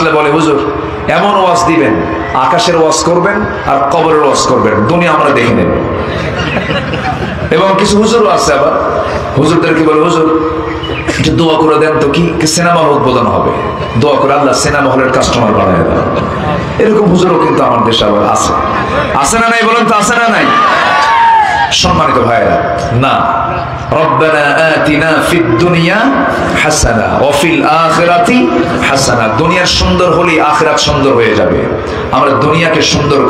বলে, হুজুর, এমন ওয়াজ দিবেন, আকাশের ওয়াজ করবেন আর কবরের ওয়াজ করবেন, দুনিয়া আমরা দেখে নেব। এবং কিছু হুজুরও আছে আবার। হুজুরদেরকে বলে, হুজুর, একটু দোয়া করে দেন তো কি সিনেমা হল উদ্বোধন হবে? দোয়া করে, আল্লাহ সিনেমা হলের কাস্টমার বানায় দেন এরকম হুজুরও কিন্তু আমার দেশে আবার আছে। আছে না নাই বলেন তো, আছে না নাই? সম্মানিত ভাইরা না। ফিদ দুনিয়া হাসানা সুন্দর সুন্দর হয়ে যাবে। আমরা দুনিয়াকে সুন্দর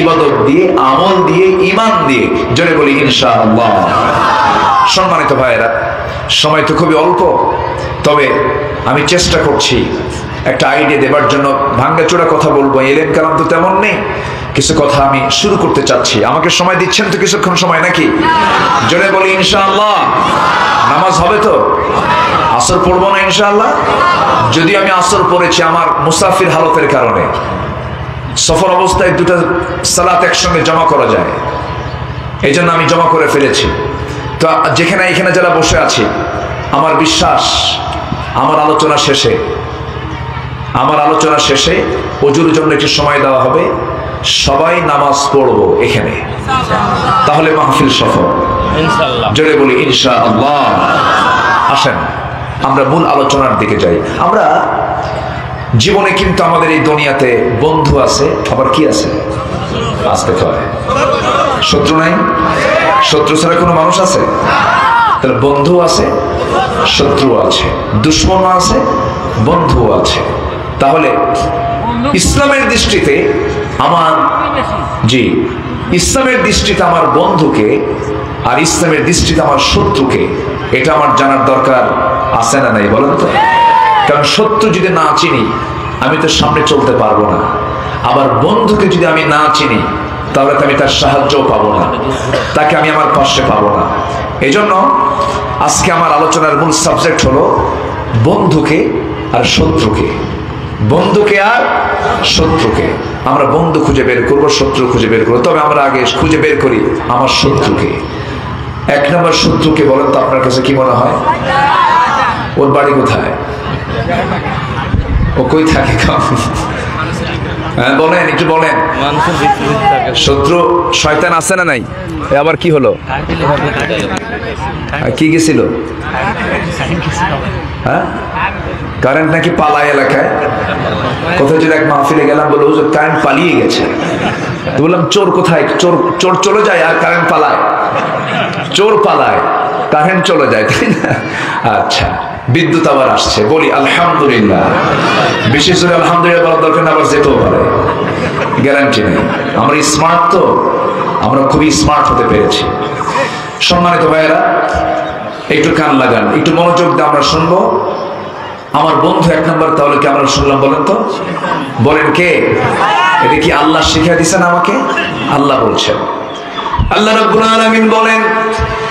ইবাদত দিয়ে, আমল দিয়ে দিয়ে, জোরে বলি সম্মানিত ভাইরা সময় তো খুবই অল্প, তবে আমি চেষ্টা করছি একটা আইডিয়া দেবার জন্য। ভাঙ্গাচোরা কথা বলব এলেন কালাম তো তেমন নেই। কিছু কথা আমি শুরু করতে চাচ্ছি। আমাকে সময় দিচ্ছেন তো কিছুক্ষণ সময় নাকি? জোরে বলি, ইনশাআল্লাহ। নামাজ হবে তো? আসর পড়ব না, ইনশাআল্লাহ? যদি আমি আসর পড়েছি আমার মুসাফির হালতের কারণে। সফর অবস্থায় দুটো সালাত একসঙ্গে জমা করা যায়। এই জন্য আমি জমা করে ফেলেছি। তো যেখানে এখানে যারা বসে আছি, আমার বিশ্বাস, আমার আলোচনা শেষে, আমার আলোচনা শেষে অজুর জন্য একটু সময় দেওয়া হবে। সবাই নামাজ পড়ব এখানে। তাহলে মাহফিল সফল। জোরে বলি ইনশা আল্লাহ আসেন আমরা মূল আলোচনার দিকে যাই। আমরা জীবনে কিন্তু আমাদের এই দুনিয়াতে বন্ধু আছে আবার কি আছে? আসতে হয়। শত্রু নাই? শত্রু ছাড়া কোনো মানুষ আছে? তাহলে বন্ধু আছে শত্রু আছে দুশ্মন আছে বন্ধু আছে। তাহলে ইসলামের দৃষ্টিতে আমার জি ইসলামের দৃষ্টিতে আমার বন্ধুকে আর ইসলামের দৃষ্টিতে আমার শত্রুকে এটা আমার জানার দরকার আছে না নাই বলেন তো? কারণ শত্রু যদি না চিনি আমি তো সামনে চলতে পারব না। আবার বন্ধুকে যদি আমি না চিনি তাহলে তো আমি তার সাহায্যও পাবো না। তাকে আমি আমার পাশে পাবো না। এই জন্য আজকে আমার আলোচনার মূল সাবজেক্ট হলো বন্ধুকে আর শত্রুকে। বন্ধুকে আর শত্রুকে। আমরা বন্ধু খুঁজে বের করব, শত্রু খুঁজে বের করব। তবে আমরা আগে খুঁজে বের করি আমার শত্রুকে। এক নম্বর শত্রুকে বলেন তো আপনার কাছে কি মনে হয়? ওর বাড়ি কোথায়? ও কই থাকে? হ্যাঁ বলেন একটু বলেন। শত্রু শয়তান আছে না নাই? আবার কি হলো? কি গেছিল হ্যাঁ? কারেন্ট নাকি পালায় এলাকায়? কোথায় যদি এক মাহফিলে গেলাম বলে হুজুর কারেন্ট পালিয়ে গেছে। তো বললাম চোর কোথায়? চোর চোর চলে যায় আর কারেন্ট পালায়? চোর পালায় কারেন্ট চলে যায়। তাই না? আচ্ছা। বিদ্যুৎ আবার আসছে, বলি আলহামদুলিল্লাহ। বিশেষ করে আলহামদুলিল্লাহ দরকার আবার যেতেও পারে। গ্যারান্টি নেই। আমরা স্মার্ট তো, আমরা খুবই স্মার্ট হতে পেরেছি। সম্মানিত ভাইয়েরা, একটু কান লাগান, একটু মনোযোগ দিয়ে আমরা শুনব। আমার বন্ধু এক নম্বর, তাহলে কি আমরা শুনলাম বলেন তো? বলেন কে? এটা কি আল্লাহ শিখিয়ে দিছেন আমাকে? আল্লাহ বলছেন। আল্লাহ রাব্বুল আলামিন বলেন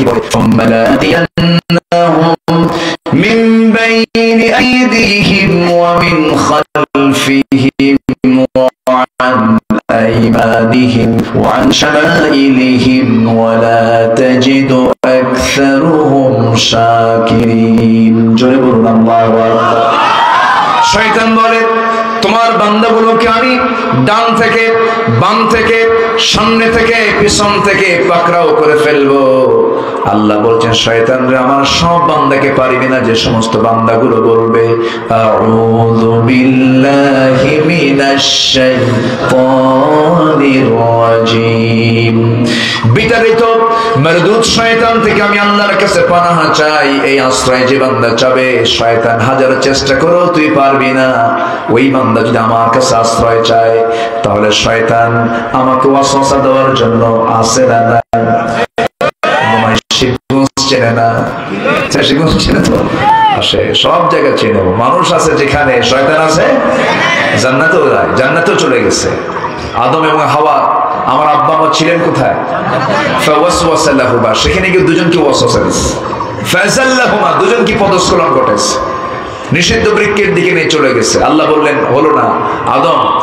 কিন্তু শয়তান কি বলে? ثم لآتينهم من بين أيديهم ومن خلفهم وعن أيمانهم وعن شمائلهم ولا تجد أكثرهم شاكرين جرب الله أكبر শয়তান বলে তোমার বান্দাগুলোকে আমি ডান থেকে, বাম থেকে, সামনে থেকে, পিছন থেকে পাকড়াও করে ফেলব। আল্লাহ বলছেন, শয়তান রে, আমার সব বান্দাকে পারিবে না, যে সমস্ত বান্দাগুলো বলবে, আউযু বিল্লাহি মিনাশ শাইতানির রাজিম। বিতাড়িত শয়তান থেকে আমি আল্লাহর কাছে পানাহা চাই, এই আশ্রয় যে বান্দা চাবে, শয়তান হাজার চেষ্টা করো তুই পারবি না। ওই বান্দা যদি আমার কাছে আশ্রয় চায় তাহলে শয়তান আমাকে ওয়াসওয়াসা দেওয়ার জন্য না না। তো? আসে হাওয়া, আমার আব্বা ছিলেন কোথায়? সেখানে গিয়ে দুজনকে ফাজাল্লাহুমা, দুজনকে পদস্খলন ঘটেছে নিষিদ্ধ বৃক্ষের দিকে নিয়ে চলে গেছে। আল্লাহ বললেন, হলো না। আদম